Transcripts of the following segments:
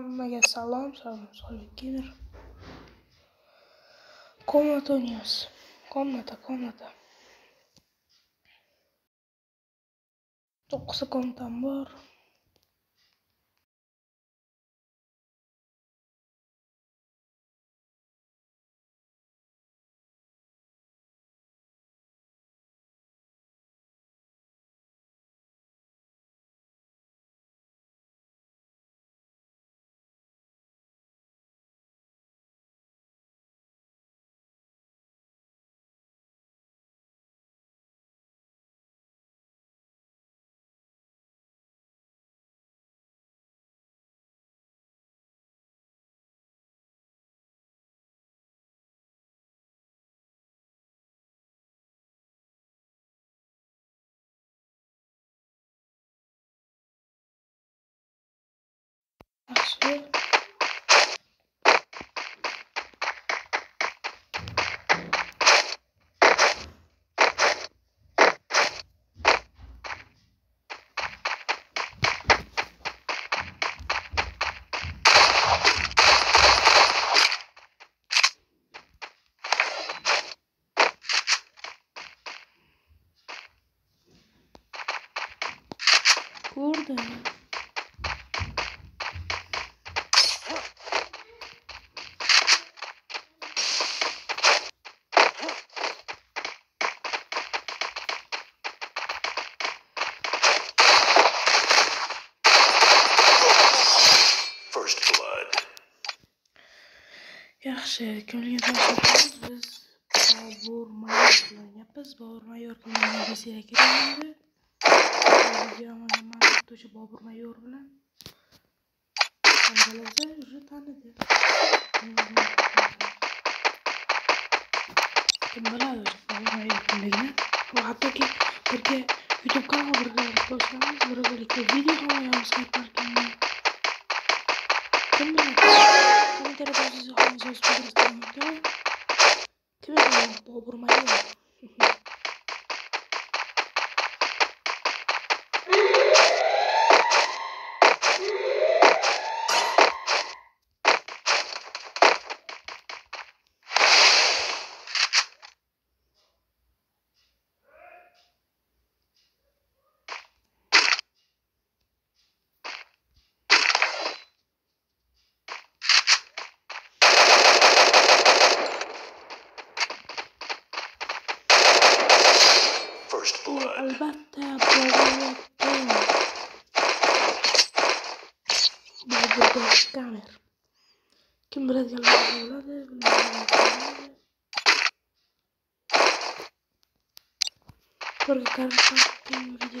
Hammaga salom, salom, Solvik Gamer. Komnata o'ynaymiz. Komnata, komnata. 9 komnatam bor. Bye. Yaxshi, ko'ngilga. Biz Bobur Mayor bilan. Bobur Mayor kerak endi. O'sha Bobur Mayor bilan. Qandalarsa уже tanidi. Kim biladi Bobur Mayor kimligini? Va hattoki birga YouTube kanal birga boshlaymiz, birgalikda video ham qo'yamiz. Kim biladi? kubur mayat elbette yapabilirim. Bence de kamer. Kim biraz yalan Porque Carlos tiene un video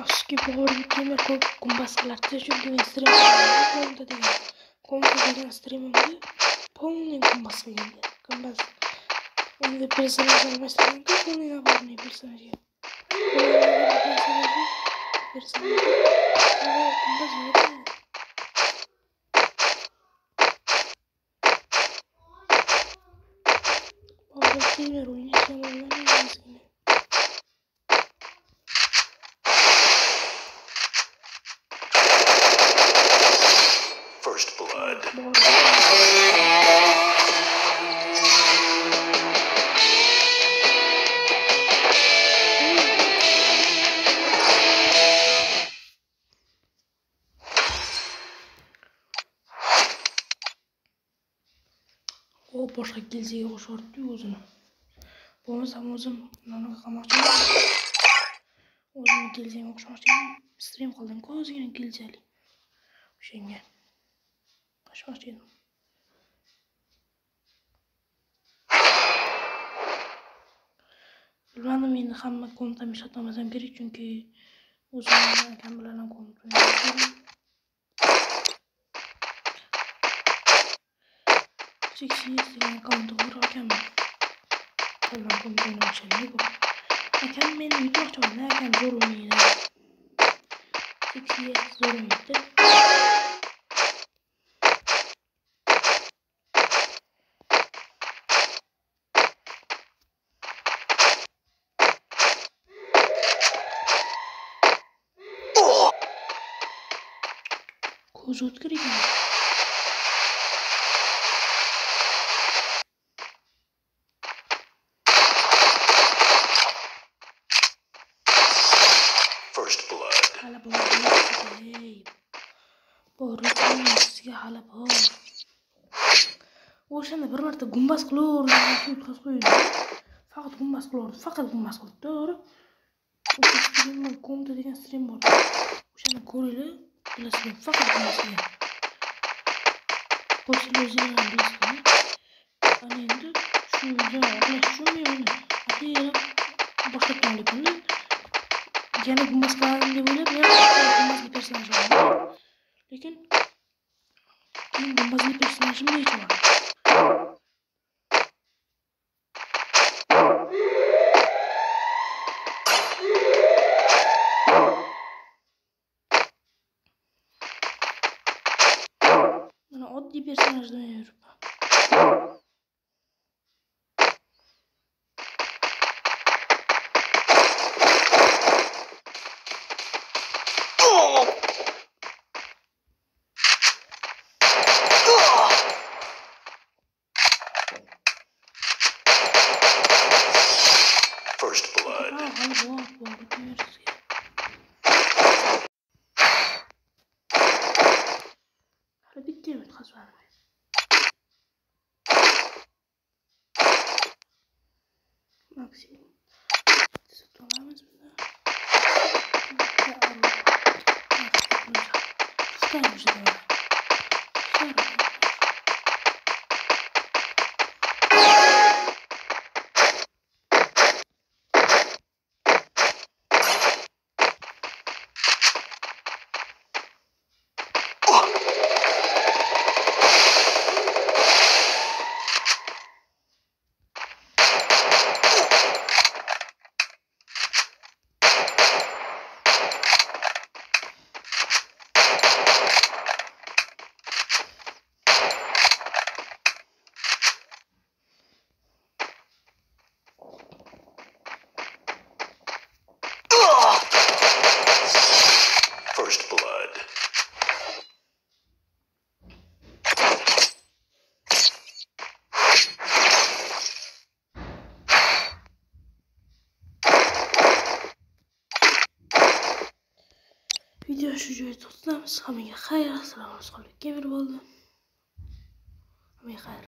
Afsuski, bor gamer ko'p gumbaz qilardi, chunki stream qilganda degan. Komda degan streamimda полный gumbaz qilgandi. Gumbaz. Endi personaj almashtirganda полный наборный personajga. Personaj. Gumbaz yo'q. Bobur gamer o'ynashni o'ynamaymiz. Bor. O gilziga qo'shyapti o'zini. Bo'lmasam o'zim bunaqa qilmoqchiman. o'zimni giljaga o'xshamoqchi edim stream qildim-ku ozgina giljali o'shanga edim bilmadim endi hamma kompdan ishlatolmasam kerak chunki o'zimni akam bilan ham kompni seksiyes degan akkaunti bor akamni bilan kompda o'ynashadi bu akam meni yutmoqchiman akam zo'r o'ynaydi seksiyes zo'r o'ynaydi ko'zi موجود قريب على بوريك يا على بور واش أنا بررت قنباس كلور؟ فقط قنباس كلور فقط قنباس كلور. وكنت ديما أنا كوري له faqat gumbaz qilgan bo'lsanglar o'zinglar ham bilasizlar ana endi shu videoni oqlash uchun men uni ataylab boshlab ekanda yana gumbaz qilaman deb o'ylab men gumbazli personaj olaman lekin keyin gumbazli personajimni yechib oldim mana personagem da Europa. 三十多，二十多，三十多，三十多。Video shu joyda to'xtatamiz. Hammaga xayr. Assalomu alaykum. Gamer bo'ldi. Hammaga xayr.